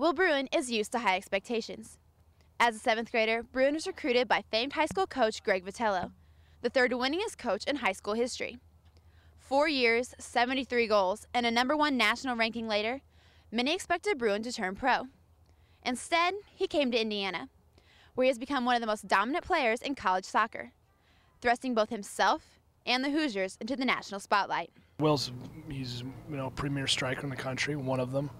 Will Bruin is used to high expectations. As a seventh grader, Bruin was recruited by famed high school coach Greg Vitello, the third winningest coach in high school history. Four years, 73 goals, and a number one national ranking later, many expected Bruin to turn pro. Instead, he came to Indiana, where he has become one of the most dominant players in college soccer, thrusting both himself and the Hoosiers into the national spotlight. Will's he's you know premier striker in the country, one of them,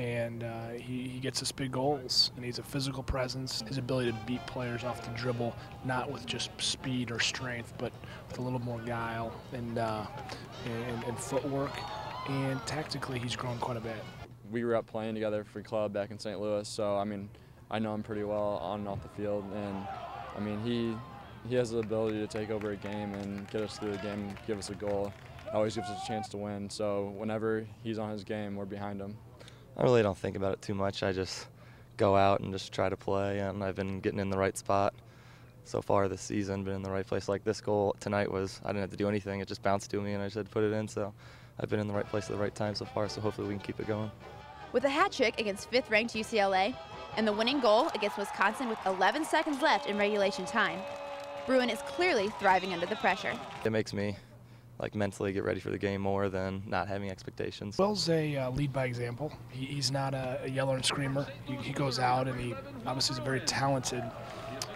and uh, he, he gets us big goals. And he's a physical presence. His ability to beat players off the dribble, not with just speed or strength, but with a little more guile and uh, and, and footwork. And tactically, he's grown quite a bit. We grew up playing together for club back in St. Louis, so I mean, I know him pretty well on and off the field, and I mean he he has the ability to take over a game and get us through the game, give us a goal always gives us a chance to win. So whenever he's on his game, we're behind him. I really don't think about it too much. I just go out and just try to play, and I've been getting in the right spot so far this season. Been in the right place. Like this goal tonight was, I didn't have to do anything. It just bounced to me, and I just had to put it in. So I've been in the right place at the right time so far. So hopefully we can keep it going. With a hat trick against fifth-ranked UCLA and the winning goal against Wisconsin with 11 seconds left in regulation time, Bruin is clearly thriving under the pressure. It makes me like mentally get ready for the game more than not having expectations. Will's a uh, lead by example. He, he's not a, a, yeller and screamer. He, he, goes out and he obviously is a very talented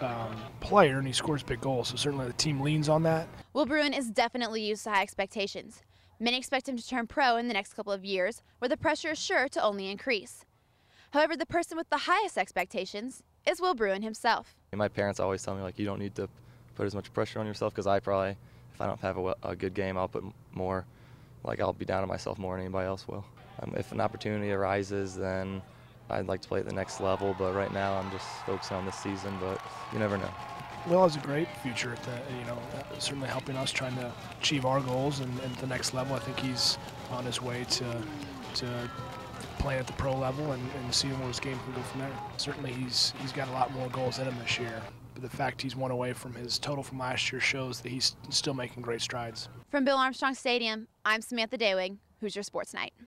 um, player and he scores big goals. So certainly the team leans on that. Will Bruin is definitely used to high expectations. Many expect him to turn pro in the next couple of years, where the pressure is sure to only increase. However, the person with the highest expectations is Will Bruin himself. My parents always tell me like you don't need to put as much pressure on yourself because I probably if I don't have a, a, good game, I'll put more, like I'll be down on myself more than anybody else will. Um, if an opportunity arises, then I'd like to play at the next level, but right now I'm just focusing on this season, but you never know. Will has a great future at the, you know, uh, certainly helping us trying to achieve our goals and, and the next level. I think he's on his way to, to playing at the pro level and, and seeing where his game can go from there. Certainly he's, he's got a lot more goals in him this year but the fact he's one away from his total from last year shows that he's still making great strides. From Bill Armstrong Stadium, I'm Samantha Dewig. Hoosier Sports Night?